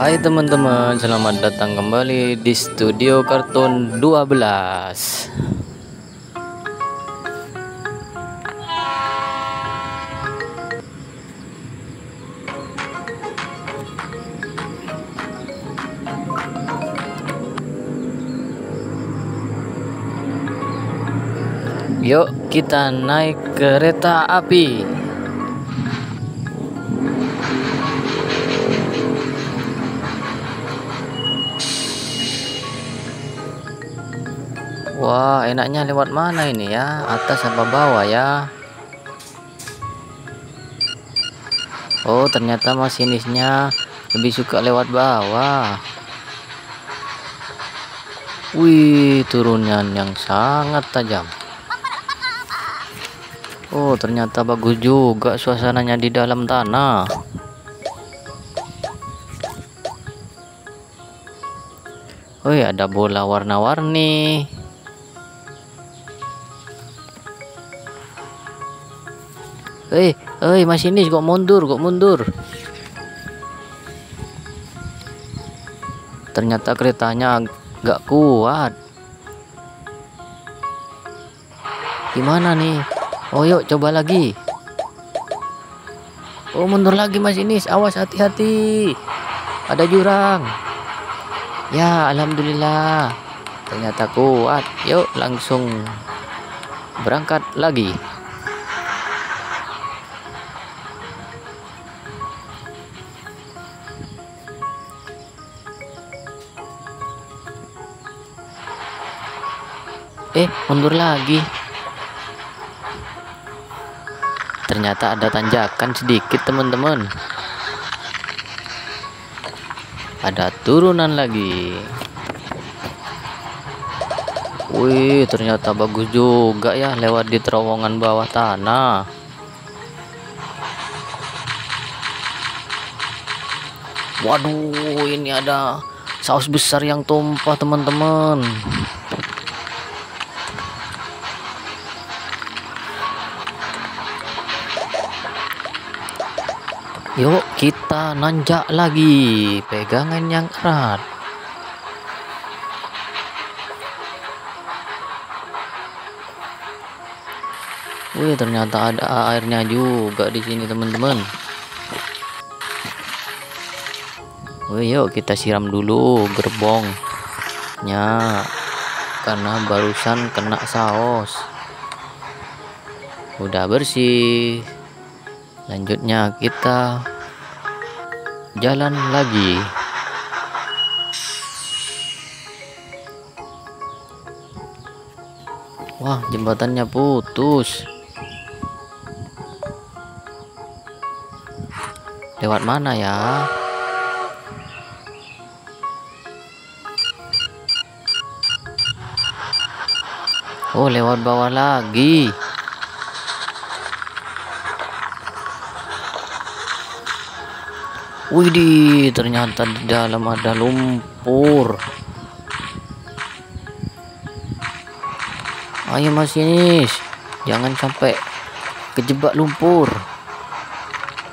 Hai teman-teman, selamat datang kembali di Studio Kartun 12. Yuk kita naik kereta api. Wah, enaknya lewat mana ini ya? Atas apa bawah ya? Oh, ternyata masinisnya lebih suka lewat bawah. Wih, turunan yang sangat tajam. Oh, ternyata bagus juga suasananya di dalam tanah. Oh, ya ada bola warna-warni. Hei, hei masinis kok mundur, kok mundur. Ternyata keretanya nggak kuat. Gimana nih? Oh yuk coba lagi. Oh mundur lagi masinis, awas hati-hati. Ada jurang. Ya alhamdulillah. Ternyata kuat. Yuk langsung berangkat lagi. Eh, mundur lagi. Ternyata ada tanjakan sedikit, teman-teman. Ada turunan lagi. Wih, ternyata bagus juga ya lewat di terowongan bawah tanah. Waduh, ini ada saus besar yang tumpah, teman-teman. Yuk kita nanjak lagi. Pegangan yang erat. Wih ternyata ada airnya juga di sini teman-teman. Wih yuk kita siram dulu gerbongnya. Karena barusan kena saus. Udah bersih Selanjutnya kita jalan lagi. Wah, jembatannya putus. Lewat mana ya? Oh, lewat bawah lagi. Widih, ternyata di dalam ada lumpur. Ayo masinis, jangan sampai kejebak lumpur.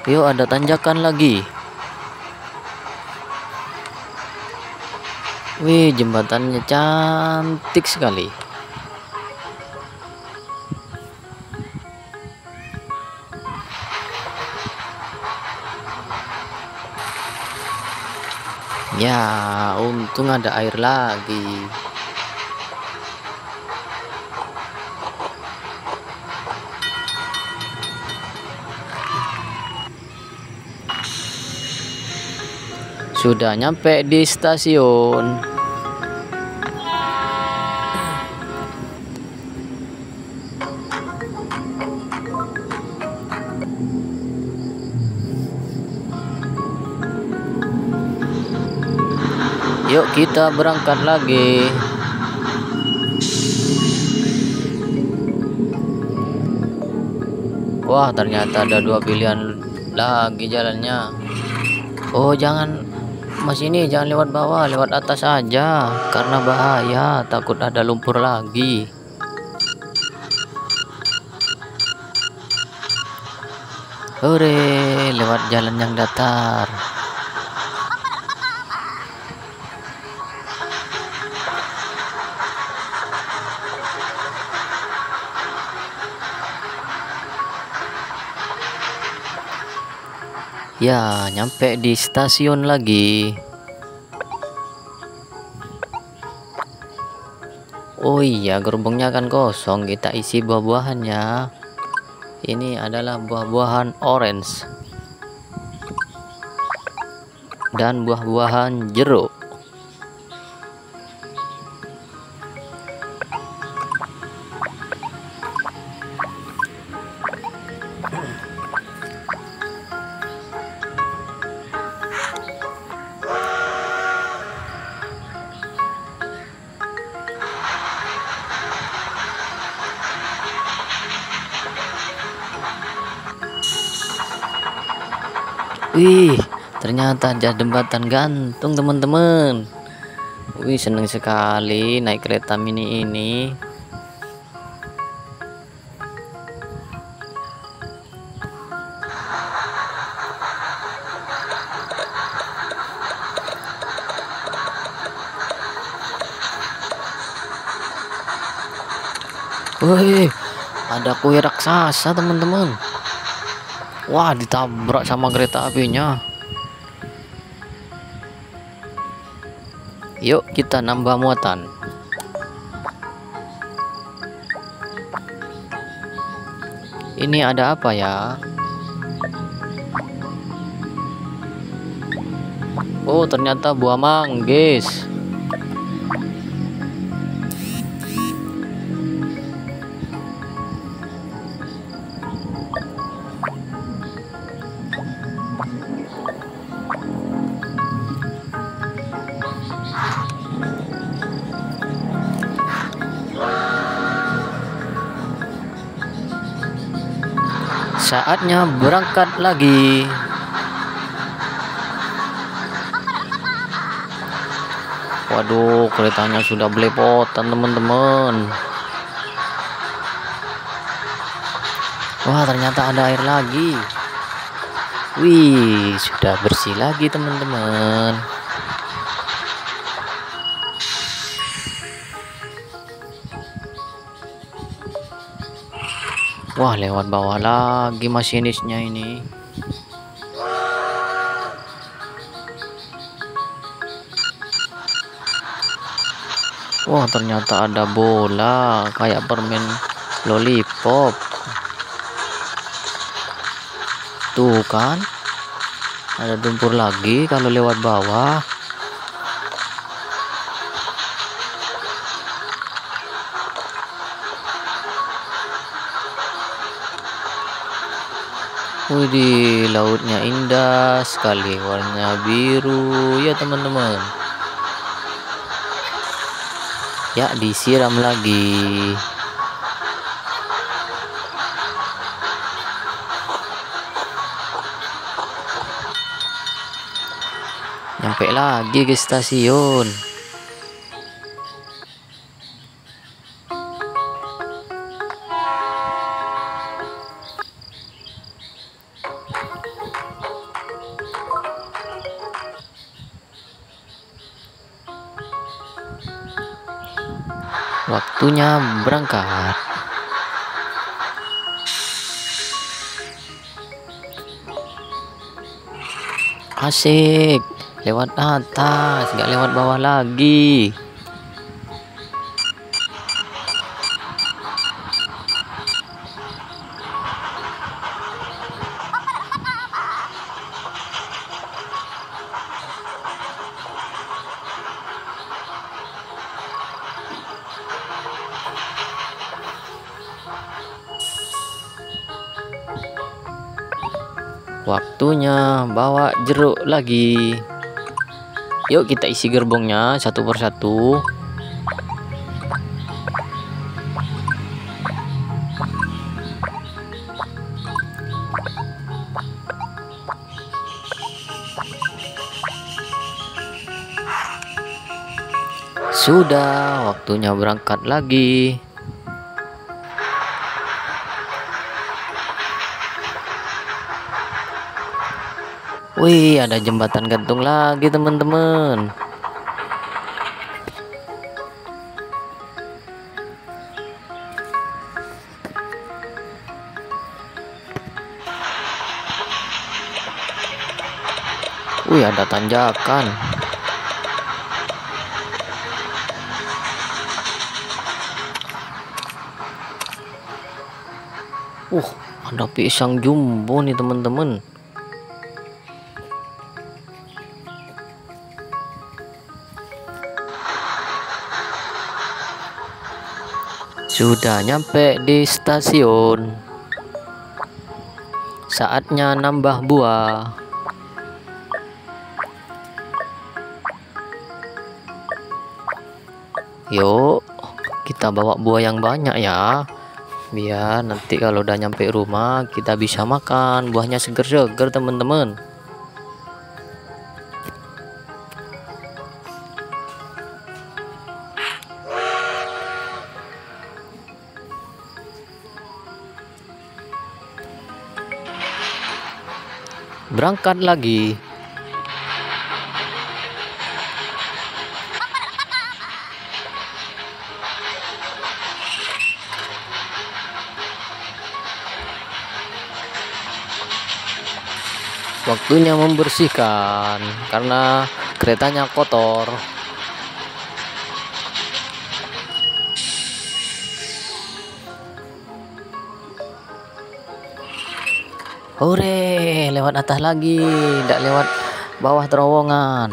Yuk ada tanjakan lagi. Wih, jembatannya cantik sekali. Ya, untung ada air lagi. Sudah nyampe di stasiun. Yuk kita berangkat lagi. Wah, ternyata ada dua pilihan lagi jalannya. Oh, jangan Mas ini jangan lewat bawah, lewat atas aja karena bahaya, takut ada lumpur lagi. Hore, lewat jalan yang datar. Ya, nyampe di stasiun lagi. Oh iya, gerbongnya kan kosong. Kita isi buah-buahannya. Ini adalah buah-buahan orange dan buah-buahan jeruk. Wih, ternyata ada jembatan gantung teman-teman. Wih, seneng sekali naik kereta mini ini. Wih, ada kue raksasa teman-teman. Wah, ditabrak sama kereta apinya. Yuk, kita nambah muatan. Ini ada apa ya? Oh, ternyata buah manggis. Saatnya berangkat lagi. Waduh, keretanya sudah belepotan, teman-teman. Wah, ternyata ada air lagi. Wih, sudah bersih lagi, teman-teman. Wah, lewat bawah lagi masinisnya ini. Wah, ternyata ada bola kayak permen lollipop. Tuh kan? Ada lumpur lagi kalau lewat bawah. Widih, lautnya indah sekali, warnanya biru ya teman-teman. Ya, disiram lagi. Nyampe lagi ke stasiun. Waktunya berangkat. Asik, lewat atas, nggak lewat bawah lagi. Waktunya bawa jeruk lagi. Yuk kita isi gerbongnya satu persatu. Sudah waktunya berangkat lagi. Wih, ada jembatan gantung lagi, teman-teman. Wih, ada tanjakan. Uh, ada pisang jumbo nih teman-teman. Sudah nyampe di stasiun. Saatnya nambah buah. Yuk, kita bawa buah yang banyak ya. Biar nanti kalau udah nyampe rumah kita bisa makan buahnya seger-seger teman-teman. Berangkat lagi. Waktunya membersihkan karena keretanya kotor Hore, lewat atas lagi, tidak lewat bawah terowongan.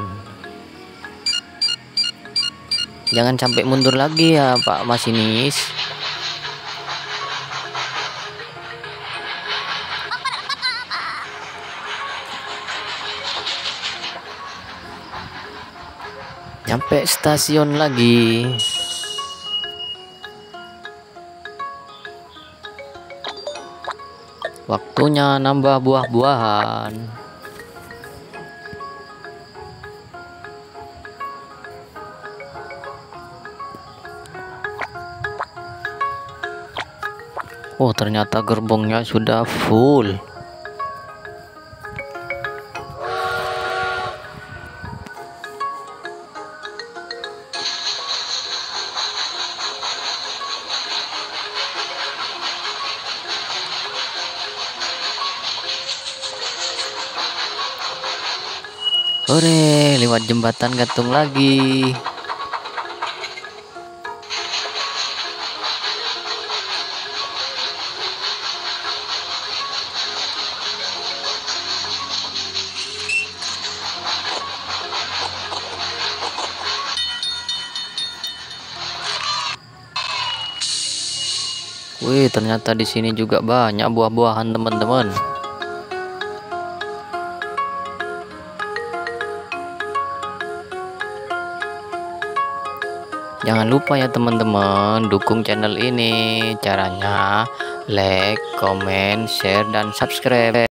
Jangan sampai mundur lagi ya, Pak Masinis. Nyampe stasiun lagi. Waktunya nambah buah-buahan. Oh, ternyata gerbongnya sudah full. Ore, lewat jembatan gantung lagi. Wih, ternyata di sini juga banyak buah-buahan, teman-teman. Jangan lupa ya teman-teman dukung channel ini. Caranya like, comment, share dan subscribe.